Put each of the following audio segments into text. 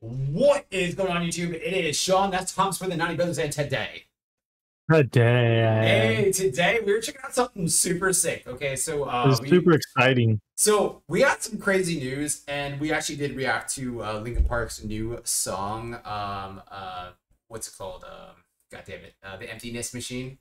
What is going on YouTube? It is Sean, that's Tom's for the Nani Brothers, and today. Today. Hey, today we were checking out something super sick. Okay, so uh, It's super exciting. so we got some crazy news, and we actually did react to uh, Linkin Park's new song. Um, uh, what's it called? Um, God damn it, uh, the Emptiness Machine.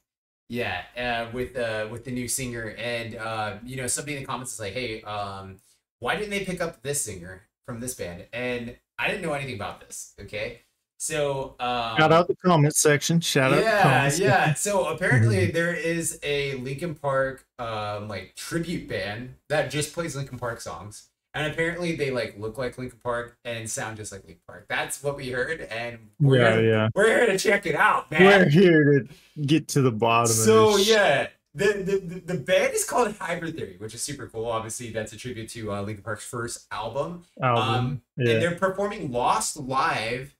Yeah, uh, with uh, with the new singer, and uh, you know, somebody in the comments is like, "Hey, um, why didn't they pick up this singer from this band?" And I didn't know anything about this. Okay, so um, Shout out the comment section. Shout out the yeah, comments. yeah. So apparently there is a Linkin Park um like tribute band that just plays Linkin Park songs. And apparently they like look like Linkin Park and sound just like Linkin Park. That's what we heard, and we're Yeah, here, yeah. we're here to check it out, man. We're here to get to the bottom So of this. So, yeah, the, the the band is called Hybrid Theory, which is super cool. Obviously, that's a tribute to uh, Linkin Park's first album. album. Um, yeah. and they're performing Lost live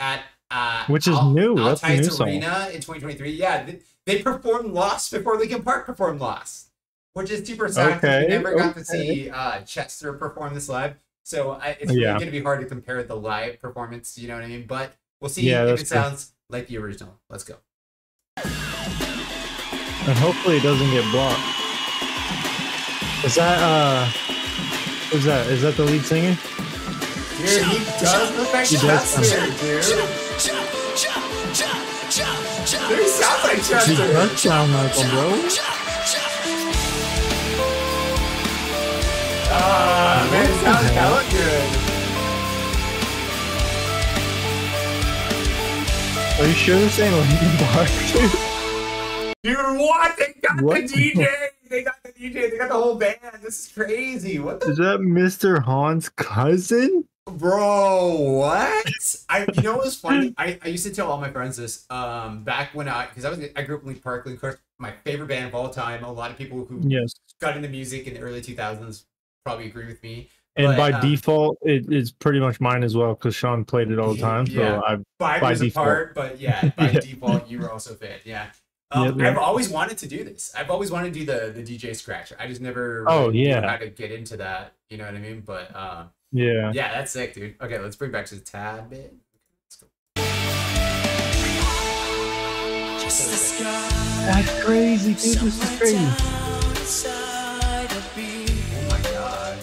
at uh, Which is new. That's a Altice new song. Arena in 2023. Yeah, they, they performed Lost before Linkin Park performed Lost, which is super sad. Okay, We never got to see uh, Chester perform this live, so I, it's Yeah. really going to be hard to compare the live performance. You know what I mean? But we'll see Yeah, if it sounds like the original. Let's go. And hopefully it doesn't get blocked. Is that uh is that is that the lead singer? Dude, he does look like He does Chester, dude. Dude, he sounds like He Chester. does sound like him, bro. Ah, man, it sounds hella good. Are you sure this ain't Linkin Park? dude? Dude, what? They got What? the DJ. They got the DJ. They got the whole band. This is crazy. What the Is that Mr. Hahn's cousin? bro? What? I you know what was funny? I, I used to tell all my friends this um back when I because I was I grew up in Linkin Park. Linkin Park, my favorite band of all time. A lot of people who Yes. got into music in the early 2000s probably agree with me. And But, by uh, default, it is pretty much mine as well because Sean played it all the time. So Yeah. I Five By default. apart, but yeah, by Yeah. default, you were also a fan. Yeah. Um, Yep, yep. I've always wanted to do this. I've always wanted to do the the DJ scratch. I just never Oh, really knew yeah. how to get into that. You know what I mean? But uh, yeah. yeah, that's sick, dude. Okay, let's bring back to the tab bit. Let's go. That's crazy, dude. This is crazy. Oh my god.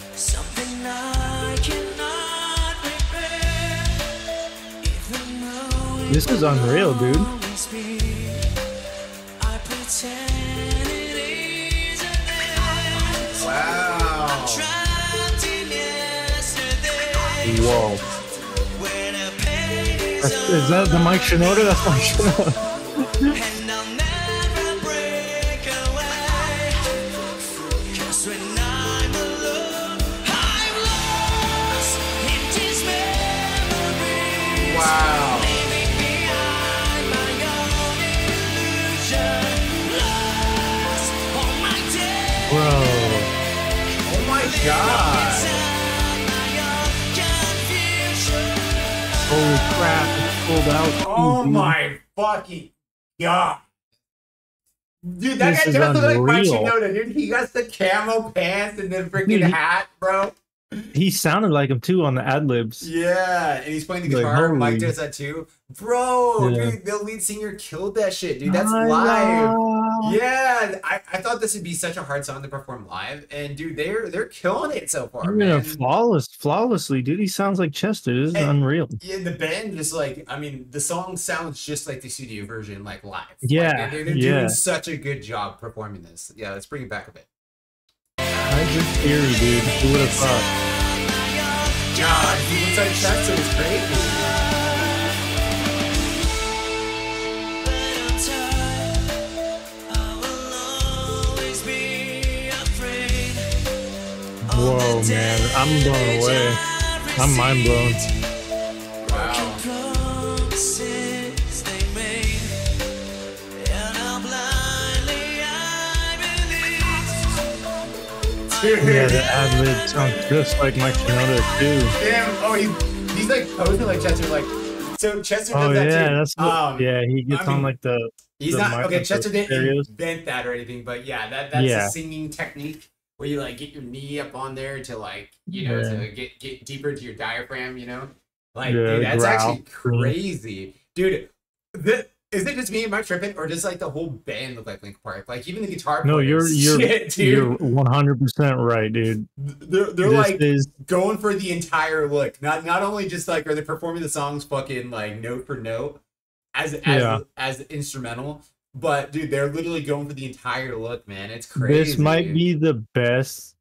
This is unreal, dude. That's, is that the Mike Shinoda? That's Mike Shinoda. Bro. Oh my god. Holy crap. It's pulled out. Oh dude. my fucking god. Dude, that This guy look like Mike. Shinoda, dude. He got the camo pants and the freaking Dude, he- hat, bro. He sounded like him too on the ad libs. Yeah, and he's playing the Like, guitar. Mike does that too. Bro, Yeah. dude, the lead singer killed that shit, dude. That's I live. know. Oh. Yeah, I, I thought this would be such a hard song to perform live, and dude, they're they're killing it so far, I mean, man. flawless, flawlessly, dude. He sounds like Chester. This is Hey. unreal. Yeah, the band just like I mean, the song sounds just like the studio version, like live. Like, Yeah, they're, they're yeah. doing such a good job performing this. Yeah, let's bring it back a bit. Hybrid theory, dude. Who would have thought? God, he looks like Chester was crazy. Whoa, man. I'm blown away. I'm mind blown. Wow. Yeah, the ad lib sounds just like Mike Shinoda, too. Damn. Oh, he, he's like posing like Chester. Like, so Chester does Oh, that yeah. too. That's what, um, yeah, he gets I mean, on like the. He's the not okay. Chester didn't invent that or anything, but yeah, that that's Yeah. a singing technique where you like get your knee up on there to like you know Yeah. to get get deeper into your diaphragm. You know, Like, Yeah, dude, that's growl, actually crazy, dude. The, is it just me? Am I tripping, or does like the whole band look like Linkin Park? Like even the guitar. No, you're you're Shit, dude. you're 100 percent right, dude. they're they're this like is going for the entire look. Not not only just like are they performing the songs fucking like note for note as as Yeah. as instrumental, but dude, they're literally going for the entire look, man. It's crazy. this might be the best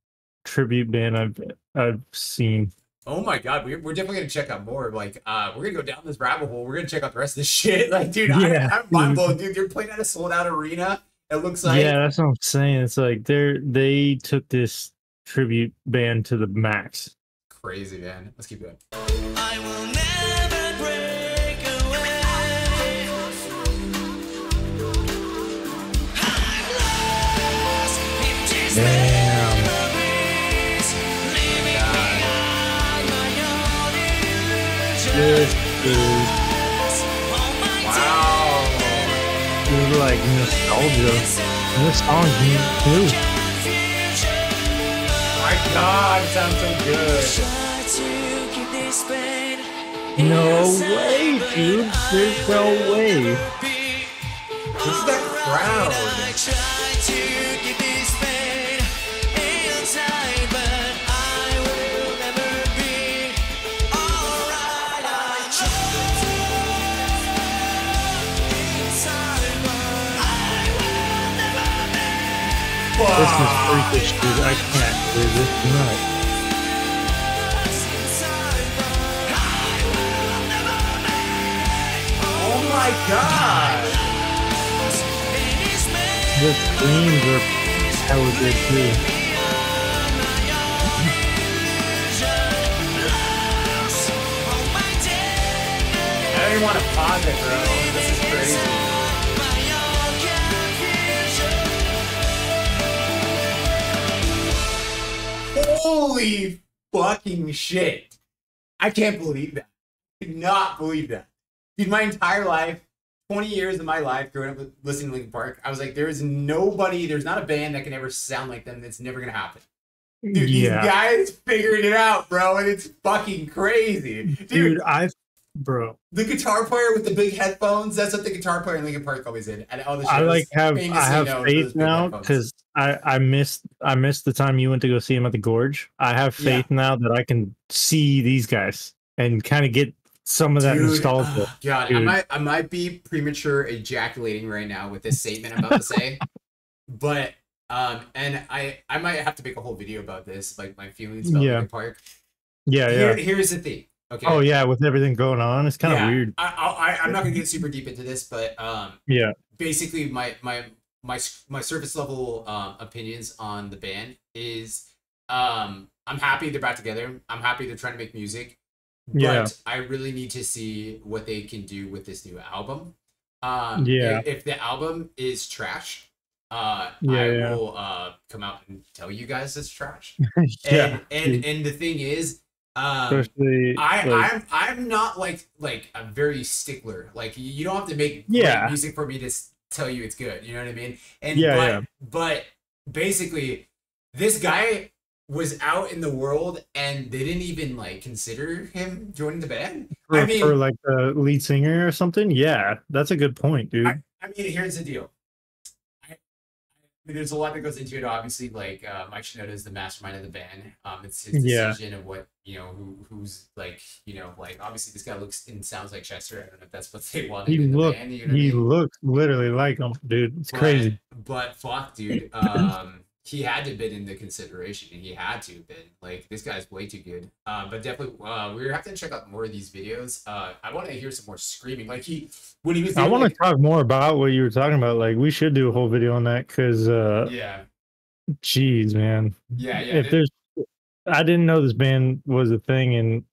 tribute band I've I've seen. Oh my god, we're, we're definitely gonna check out more. Like, uh, we're gonna go down this rabbit hole. We're gonna check out the rest of this shit. Like, dude, Yeah. I, I'm mind blown, dude. You're playing at a sold out arena. It looks like yeah, that's what I'm saying. It's like they're they took this tribute band to the max. crazy, man. Let's keep going. This is Wow. is like nostalgia. And this song's new. My god, it sounds so good. Try to keep this pain No way, dude. There's no way. never be This is that crowd. Freakish, dude. I can't do this tonight. Oh my god. The screams are hella good too. I even want to pause it, bro. Holy fucking shit. I can't believe that. I could not believe that. Dude, my entire life, 20 years of my life growing up listening to Linkin Park, I was like, there is nobody, there's not a band that can ever sound like them. That's never going to happen. Dude, yeah, these guys figured it out, bro, and it's fucking crazy. Dude, dude. I, bro, the guitar player with the big headphones, that's what the guitar player in Linkin Park always did. At all the. I like have I have known for those faith now because I I missed I missed the time you went to go see him at the Gorge. I have Yeah. faith now that I can see these guys and kind of get some of that Dude, nostalgia. oh, God, I might I might be premature ejaculating right now with this statement I'm about to say, but um, and I I might have to make a whole video about this, like my feelings about Yeah. Linkin Park. yeah, Here, yeah. here's the thing. Okay. Oh yeah, with everything going on, it's kind of Yeah, weird. I, I I'm not gonna get super deep into this, but um, Yeah, basically my my my my surface level um, opinions on the band is um I'm happy they're back together. I'm happy they're trying to make music. But Yeah. I really need to see what they can do with this new album. Um Yeah. if, if the album is trash, uh Yeah, I yeah. will uh come out and tell you guys it's trash. yeah. And and, and the thing is um Especially I, like, I'm I'm not like like a very stickler. Like you don't have to make Yeah. music for me to tell you it's good. You know what I mean? And Yeah, but, yeah. but basically, this guy was out in the world and they didn't even like consider him joining the band. for, I mean, for like the lead singer or something. Yeah, that's a good point, dude. I, I mean, here's the deal. I, I mean, there's a lot that goes into it. Obviously, like uh, Mike Shinoda is the mastermind of the band. Um, it's his Yeah. decision of what you know, who who's like, you know, like obviously this guy looks and sounds like Chester. I don't know if that's what they wanted he in the look band. You know what I he mean? looks literally like him, dude. It's But- crazy. But fuck, dude. Um, he had to been into consideration, and he had to been. Like this guy's way too good. Um, but definitely, uh, we have to check out more of these videos. Uh, I want to hear some more screaming. Like he, when he was, I want like, to talk more about what you were talking about. Like, we should do a whole video on that because, uh, yeah, jeez, man. yeah, yeah. if there's, I didn't know this band was a thing, and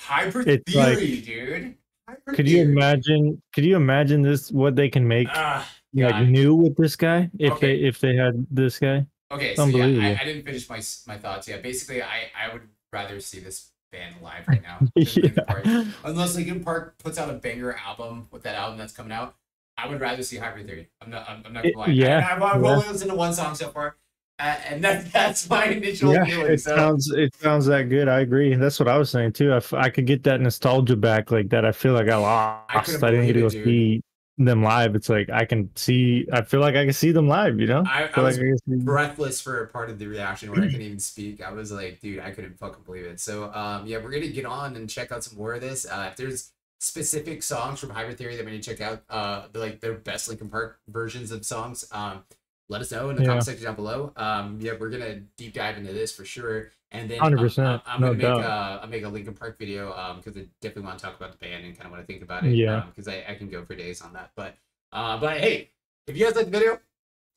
Hybrid It's like- theory, dude. Hybrid could you imagine? Could you imagine this? What they can make Ah, like God. new with this guy if Okay. they if they had this guy? Okay, so yeah, I. I didn't finish my my thoughts. Yeah, basically, I I would rather see this band live right now. than Linkin Park. yeah. Unless Linkin Park puts out a banger album with that album that's coming out, I would rather see Hybrid Theory. I'm not. I'm, I'm not gonna lie. yeah, I, I've, I've yeah. only listened to one song so far. Uh, and that, that's my initial Yeah, feeling. it So sounds it sounds that good. I agree. That's what I was saying too. I, f- I could get that nostalgia back, like that. I feel like I lost. couldn't I, didn't get to go see them live. It's like I can see. I feel like I can see them live. You know. I, I feel was like I breathless for a part of the reaction where I couldn't even speak. I was like, dude, I couldn't fucking believe it. So, um, yeah, we're gonna get on and check out some more of this. Uh, if there's specific songs from Hybrid Theory that we need to check out, uh, like their best Linkin Park versions of songs, um, let us know in the Yeah. comment section down below. Um, yeah, we're gonna deep dive into this for sure. And then 100%, I'm, I'm no gonna make doubt. uh, I'll make a Linkin Park video um because I definitely want to talk about the band and kind of what I think about it. Yeah. because I, I can go for days on that. But uh, but hey, if you guys like the video,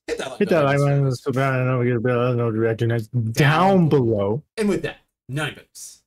hit that like Hit that like button. subscribe, and don't forget to bell. Let us know what reaction is down below. And with that, nine books.